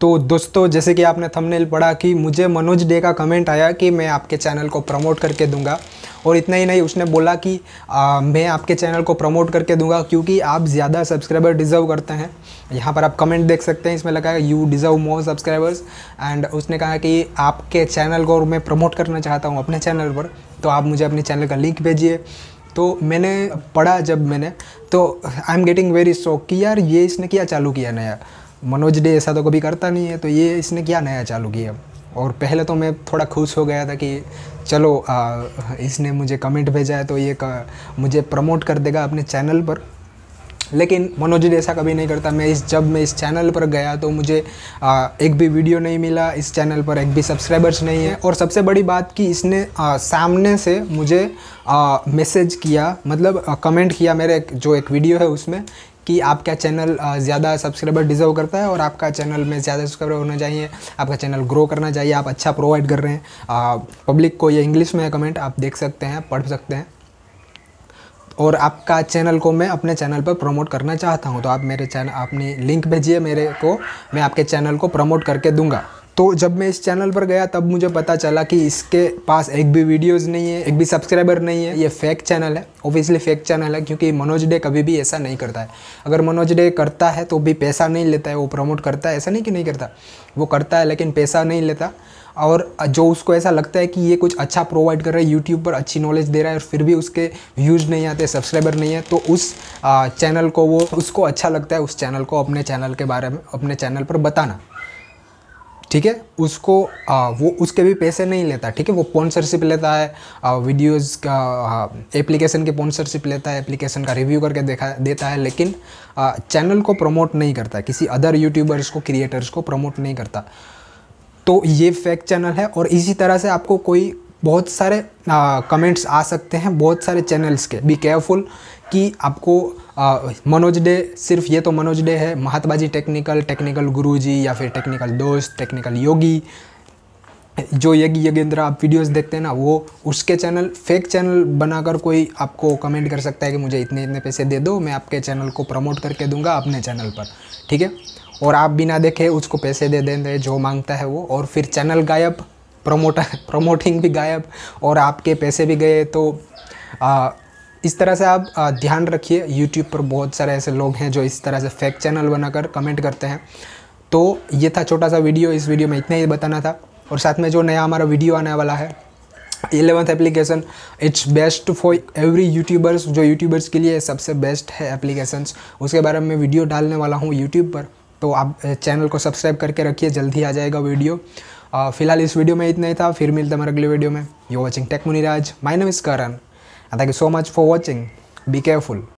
तो दोस्तों जैसे कि आपने थंबनेल पढ़ा कि मुझे मनोज डे का कमेंट आया कि मैं आपके चैनल को प्रमोट करके दूँगा। और इतना ही नहीं उसने बोला कि आ, मैं आपके चैनल को प्रमोट करके दूँगा क्योंकि आप ज़्यादा सब्सक्राइबर डिज़र्व करते हैं। यहाँ पर आप कमेंट देख सकते हैं इसमें लगा है you deserve more subscribers and उसने कहा कि आपके चैनल को मैं प्रमोट करना चाहता हूँ अपने चैनल पर तो आप मुझे अपने चैनल का लिंक भेजिए। तो मैंने पढ़ा जब मैंने तो I am getting very shock कि यार ये इसने क्या चालू किया नया? मनोज डे ऐसा तो कभी करता नहीं है तो ये इसने क्या नया चालू किया? और पहले तो मैं थोड़ा खुश हो गया था कि चलो आ, इसने मुझे कमेंट भेजा है तो ये मुझे प्रमोट कर देगा अपने चैनल पर। लेकिन मनोज ऐसा कभी नहीं करता। मैं इस जब मैं इस चैनल पर गया तो मुझे आ, एक भी वीडियो नहीं मिला इस चैनल पर एक भी सब्सक्राइबर्स नहीं है। और सबसे बड़ी बात कि इसने आ, सामने से मुझे मैसेज किया मतलब आ, कमेंट किया मेरे जो एक वीडियो है उसमें कि आपका चैनल ज़्यादा सब्सक्राइबर डिज़र्व करता है और आपका चैनल में ज़्यादा सब्सक्राइबर होना चाहिए, आपका चैनल ग्रो करना चाहिए, आप अच्छा प्रोवाइड कर रहे हैं। पब्लिक को ये इंग्लिश में कमेंट आप देख सकते हैं, पढ़ सकते हैं। और आपका चैनल को मैं अपने चैनल पर प्रमोट करना चाहता हूँ तो आप मेरे चैनल अपनी लिंक भेजिए मेरे को, मैं आपके चैनल को प्रमोट करके दूँगा। तो जब मैं इस चैनल पर गया, तब मुझे पता चला कि इसके पास एक भी वीडियोस नहीं है, एक भी सब्सक्राइबर नहीं है। ये फेक चैनल है ओबियसली फेक चैनल है, क्योंकि मनोज डे कभी भी ऐसा नहीं करता है। अगर मनोज डे करता है तो भी पैसा नहीं लेता है, वो प्रमोट करता है। ऐसा नहीं कि नहीं करता, वो करता है, लेकिन पैसा नहीं लेता। और जो उसको ऐसा लगता है कि ये कुछ अच्छा प्रोवाइड कर रहा है यूट्यूब पर अच्छी नॉलेज दे रहा है, और फिर भी उसके व्यूज़ नहीं आते सब्सक्राइबर नहीं है तो उस चैनल को वो, उसको अच्छा लगता है, उस चैनल को अपने चैनल के बारे में, अपने चैनल पर बताना। ठीक है? उसको आ, वो उसके भी पैसे नहीं लेता ठीक है? वो स्पॉन्सरशिप लेता है वीडियोस का एप्लीकेशन के स्पॉन्सरशिप लेता है एप्लीकेशन का रिव्यू करके देखा देता है लेकिन आ, चैनल को प्रमोट नहीं करता किसी अदर यूट्यूबर्स को क्रिएटर्स को प्रमोट नहीं करता। तो ये फेक चैनल है और इसी तरह से आपको कोई बहुत सारे कमेंट्स आ सकते हैं बहुत सारे चैनल्स के। बी केयरफुल कि आपको मनोज डे सिर्फ़ ये तो मनोज डे है महात्मा जी टेक्निकल टेक्निकल गुरुजी या फिर टेक्निकल दोस्त टेक्निकल योगी। जो यज्ञ यज्ञेंद्र आप वीडियोस देखते हैं ना वो उसके चैनल फेक चैनल बनाकर कोई आपको कमेंट कर सकता है कि मुझे इतने इतने पैसे दे दो मैं आपके चैनल को प्रमोट करके दूँगा अपने चैनल पर ठीक है? और आप बिना देखे उसको पैसे दे देंगे जो माँगता है वो और फिर चैनल गायब प्रमोटर प्रमोटिंग भी गायब और आपके पैसे भी गए तो आ, इस तरह से आप ध्यान रखिए यूट्यूब पर बहुत सारे ऐसे लोग हैं जो इस तरह से फेक चैनल बनाकर कमेंट करते हैं। तो ये था छोटा सा वीडियो इस वीडियो में इतना ही बताना था। और साथ में जो नया हमारा वीडियो आने वाला है eleventh application it's best for every YouTubers जो यूट्यूबर्स के लिए सबसे बेस्ट है एप्लीकेशंस उसके बारे में वीडियो डालने वाला हूँ यूट्यूब पर। तो आप चैनल को सब्सक्राइब करके रखिए, जल्दी आ जाएगा वीडियो फ़िलहाल इस वीडियो में इतना ही था। फिर मिलता हमारे अगले वीडियो में। You watching tech Muniraj my name is Karan and thank you so much for watching. Be careful.